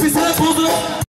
Piscina é.